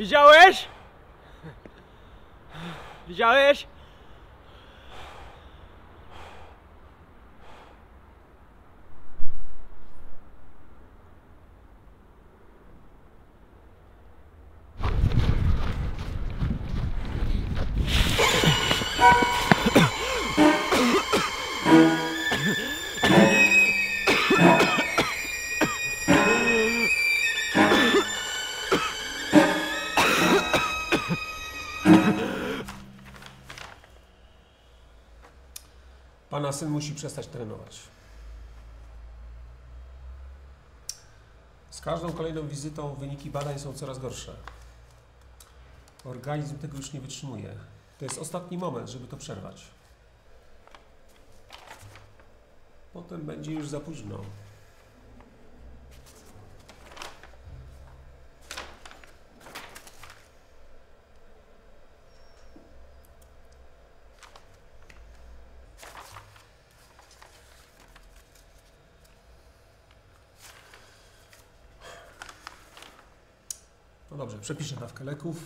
Widziałeś? Widziałeś? Pana syn musi przestać trenować. Z każdą kolejną wizytą wyniki badań są coraz gorsze. Organizm tego już nie wytrzymuje. To jest ostatni moment, żeby to przerwać. Potem będzie już za późno. No dobrze, przepiszę dawkę leków,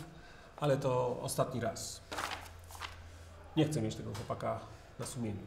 ale to ostatni raz. Nie chcę mieć tego chłopaka na sumieniu.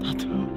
Not too.